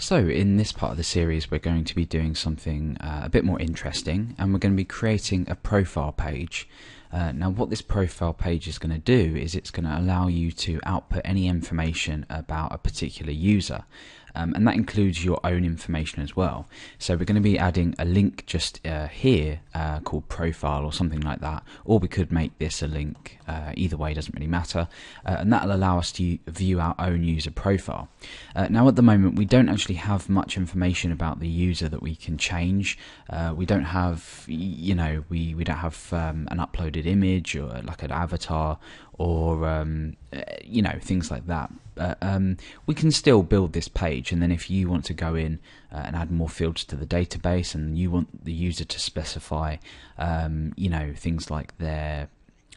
So, in this part of the series, we're going to be doing something uh, a bit more interesting, and we're going to be creating a profile page. Uh, now, what this profile page is going to do is it's going to allow you to output any information about a particular user um, and that includes your own information as well. So we're going to be adding a link just uh, here uh, called profile or something like that, or we could make this a link. Uh, either way, doesn't really matter, uh, and that'll allow us to view our own user profile. Uh, now, at the moment, we don't actually have much information about the user that we can change. Uh, we don't have, you know, we we don't have um, an uploaded image or like an avatar or um, you know things like that uh, um, we can still build this page and then if you want to go in uh, and add more fields to the database and you want the user to specify um, you know things like their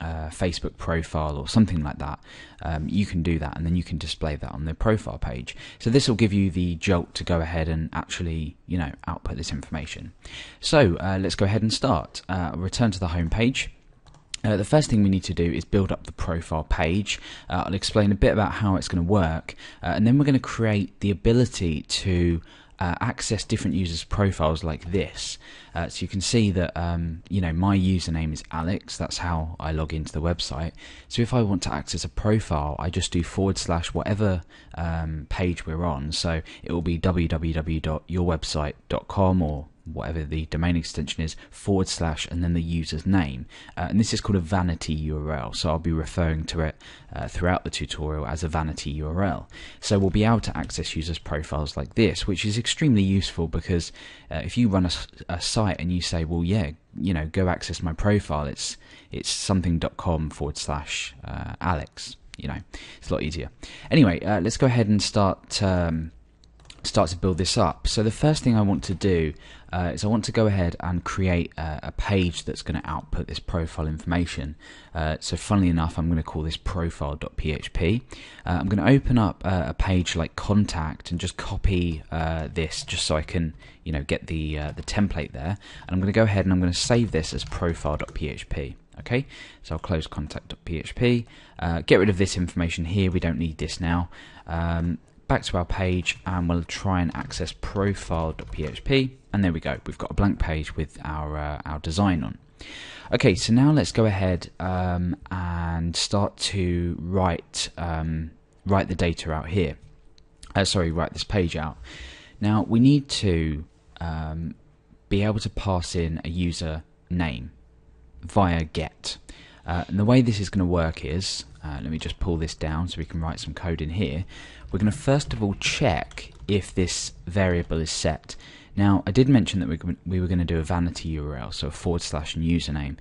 uh, Facebook profile or something like that, um, you can do that and then you can display that on the profile page. So this will give you the jolt to go ahead and actually, you know, output this information. So uh, let's go ahead and start. Uh, return to the home page. Uh, the first thing we need to do is build up the profile page. Uh, I'll explain a bit about how it's going to work, uh, and then we're going to create the ability to uh, access different users' profiles like this. Uh, so you can see that um, you know my username is Alex. That's how I log into the website. So if I want to access a profile, I just do forward slash whatever um, page we're on. So it will be www.yourwebsite.com or whatever the domain extension is, forward slash, and then the user's name. Uh, and this is called a vanity URL, so I'll be referring to it uh, throughout the tutorial as a vanity URL. So we'll be able to access users' profiles like this, which is extremely useful because uh, if you run a, a, site and you say, well, yeah, you know, go access my profile, it's it's something.com forward slash uh, Alex. You know, it's a lot easier. Anyway, uh, let's go ahead and start. Um, start to build this up. So the first thing I want to do uh, is I want to go ahead and create a, a page that's going to output this profile information. Uh, so funnily enough, I'm going to call this profile.php. Uh, I'm going to open up a page like contact and just copy uh, this just so I can you know get the uh, the template there. And I'm going to go ahead and I'm going to save this as profile.php. Okay, so I'll close contact.php, uh, get rid of this information here, we don't need this now. Um, back to our page and we'll try and access profile.php and there we go. We've got a blank page with our uh, our design on. Okay so now let's go ahead um, and start to write um, write the data out here. Uh, sorry write this page out. Now we need to um, be able to pass in a user name via get uh, and the way this is going to work is uh, let me just pull this down so we can write some code in here we're going to first of all check if this variable is set. Now, I did mention that we were going to do a vanity URL, so a forward slash and username.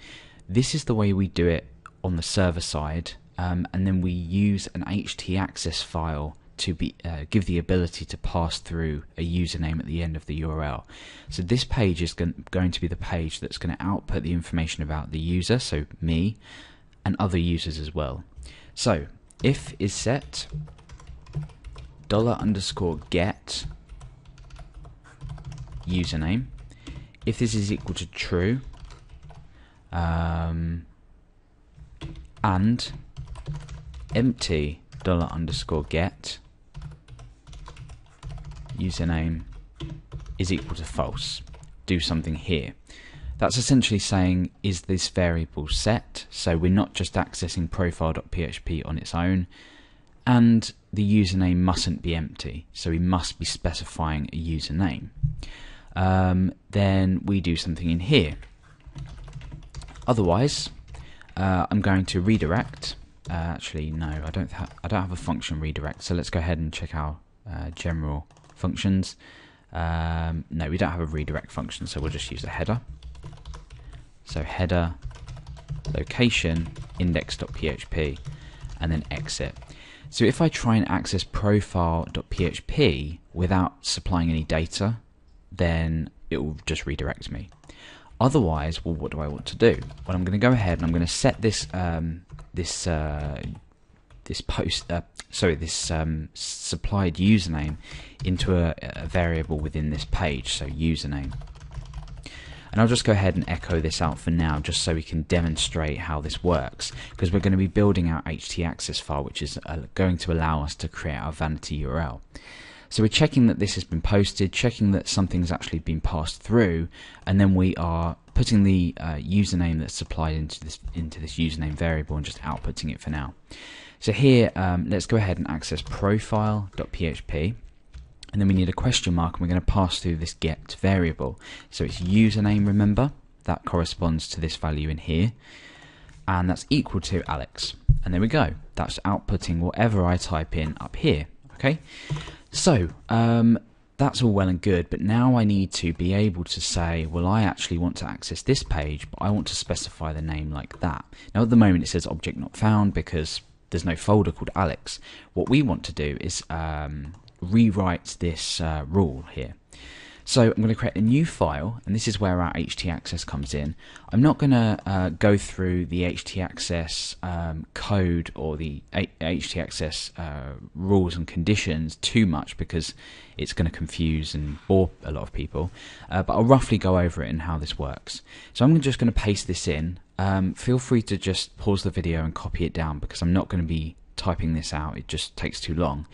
This is the way we do it on the server side, um, and then we use an htaccess file to be uh, give the ability to pass through a username at the end of the URL. So this page is going, to be the page that's going to output the information about the user, so me, and other users as well. So if is set dollar underscore get username. If this is equal to true, um, and empty dollar underscore get username is equal to false. Do something here. That's essentially saying is this variable set, so we're not just accessing profile.php on its own, and the username mustn't be empty, so we must be specifying a username. Um, then we do something in here. Otherwise, uh, I'm going to redirect. Uh, actually, no, I don't. I don't have a function redirect. So let's go ahead and check our uh, general functions. Um, no, we don't have a redirect function, so we'll just use the header. So header location index.php and then exit. So if I try and access profile.php without supplying any data, then it will just redirect me. Otherwise, well, what do I want to do? Well, I'm going to go ahead and I'm going to set this um, this uh, this post uh, sorry this um, supplied username into a, a variable within this page. So username. And I'll just go ahead and echo this out for now just so we can demonstrate how this works because we're going to be building our htaccess file which is uh, going to allow us to create our vanity URL. So we're checking that this has been posted, checking that something's actually been passed through, and then we are putting the uh, username that's supplied into this into this username variable and just outputting it for now. So here, um, let's go ahead and access profile.php. And then we need a question mark, and we're going to pass through this get variable. So it's username, remember? That corresponds to this value in here. And that's equal to Alex. And there we go. That's outputting whatever I type in up here. Okay? So, um, that's all well and good, but now I need to be able to say, well, I actually want to access this page, but I want to specify the name like that. Now, at the moment, it says object not found because there's no folder called Alex. What we want to do is um, rewrite this uh, rule here. So I'm going to create a new file, and this is where our htaccess comes in. I'm not going to uh, go through the htaccess um, code or the htaccess uh, rules and conditions too much because it's going to confuse and bore a lot of people. Uh, but I'll roughly go over it and how this works. So I'm just going to paste this in. Um, feel free to just pause the video and copy it down because I'm not going to be typing this out. It just takes too long.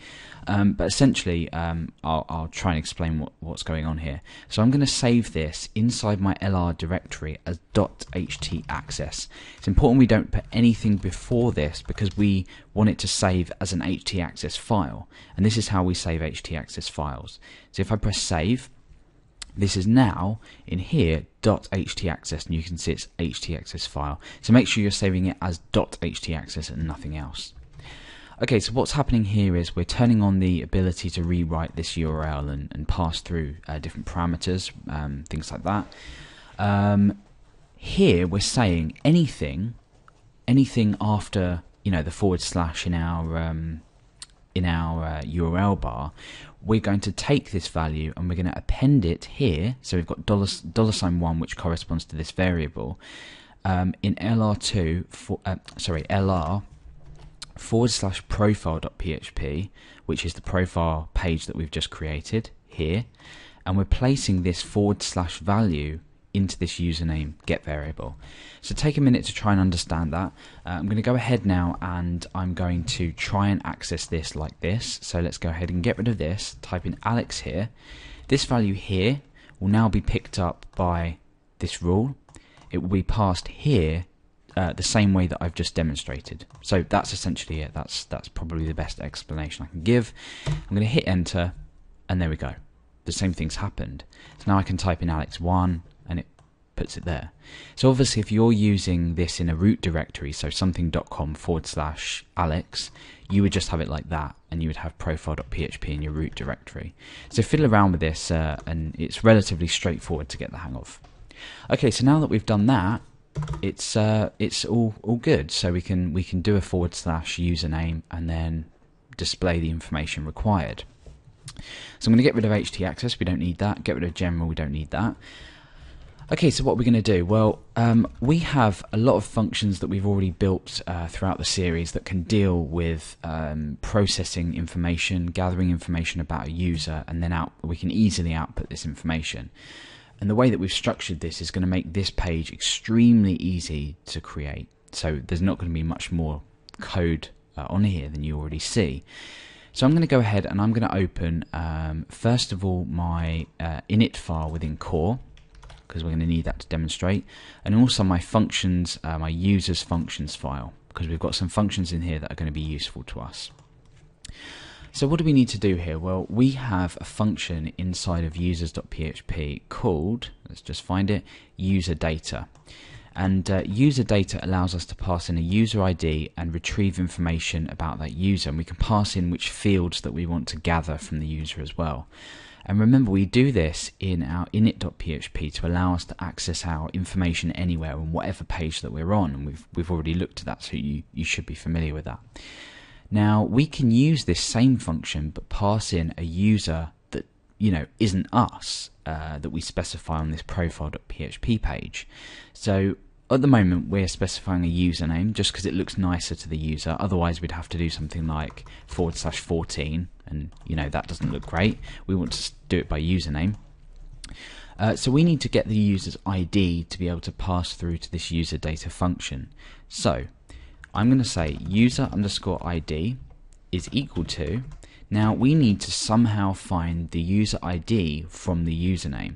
Um, but essentially, um, I'll, I'll, try and explain what, what's going on here. So I'm going to save this inside my LR directory as .htaccess. It's important we don't put anything before this because we want it to save as an htaccess file. And this is how we save htaccess files. So if I press save, this is now in here .htaccess and you can see it's htaccess file. So make sure you're saving it as .htaccess and nothing else. Okay, so what's happening here is we're turning on the ability to rewrite this URL and, and pass through uh, different parameters, um, things like that. Um, here we're saying anything, anything after you know the forward slash in our um, in our uh, URL bar, we're going to take this value and we're going to append it here. So we've got dollar dollar sign one, which corresponds to this variable. Um, in LR2, for, uh, sorry, LR forward slash profile.php, which is the profile page that we've just created here, and we're placing this forward slash value into this username get variable. So take a minute to try and understand that. Uh, I'm going to go ahead now and I'm going to try and access this like this. So let's go ahead and get rid of this, type in Alex here. This value here will now be picked up by this rule. It will be passed here uh, the same way that I've just demonstrated. So that's essentially it. That's that's probably the best explanation I can give. I'm going to hit enter, and there we go. The same thing's happened. So now I can type in Alex1, and it puts it there. So obviously, if you're using this in a root directory, so something.com forward slash Alex, you would just have it like that, and you would have profile.php in your root directory. So fiddle around with this, uh, and it's relatively straightforward to get the hang of. Okay, so now that we've done that, it's uh, it's all all good. So we can we can do a forward slash username and then display the information required. So I'm going to get rid of htaccess. We don't need that. Get rid of general. We don't need that. Okay, so what we're we going to do? Well, um, we have a lot of functions that we've already built uh, throughout the series that can deal with um, processing information, gathering information about a user, and then out we can easily output this information. And the way that we've structured this is going to make this page extremely easy to create. So there's not going to be much more code uh, on here than you already see. So I'm going to go ahead and I'm going to open, um, first of all, my uh, init file within core, because we're going to need that to demonstrate, and also my functions, uh, my users functions file, because we've got some functions in here that are going to be useful to us. So what do we need to do here? Well, we have a function inside of users.php called, let's just find it, user data. And uh, user data allows us to pass in a user ID and retrieve information about that user. And we can pass in which fields that we want to gather from the user as well. And remember, we do this in our init.php to allow us to access our information anywhere on whatever page that we're on. And we've, we've already looked at that, so you, you should be familiar with that. Now we can use this same function but pass in a user that you know isn't us uh, that we specify on this profile.php page. So at the moment we're specifying a username just because it looks nicer to the user. Otherwise we'd have to do something like forward slash 14 and you know that doesn't look great. We want to do it by username. Uh, so we need to get the user's ID to be able to pass through to this user data function. So I'm going to say user underscore ID is equal to. Now we need to somehow find the user ID from the username.